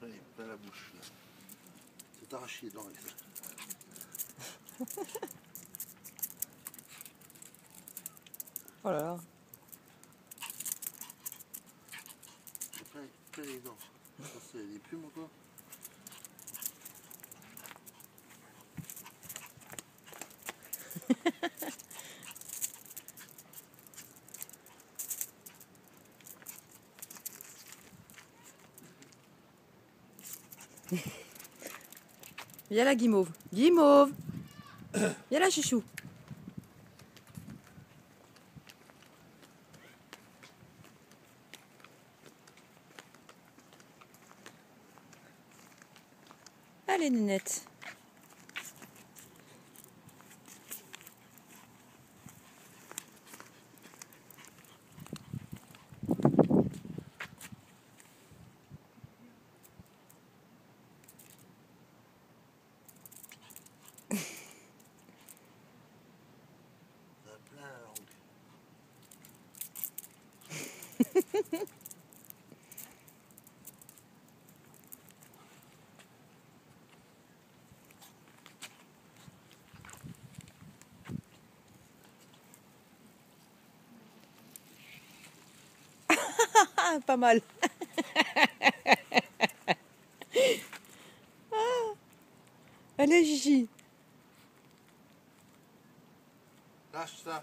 Dans la bouche. là. C'est arraché les dents avec ça. Oh là là. Pas, pas les dents. Ça, c'est les plumes encore. Viens là, Guimauve. Guimauve Viens là, chouchou. Allez, Nénette. Plein pas mal. Ah. Allez, Gigi. 出した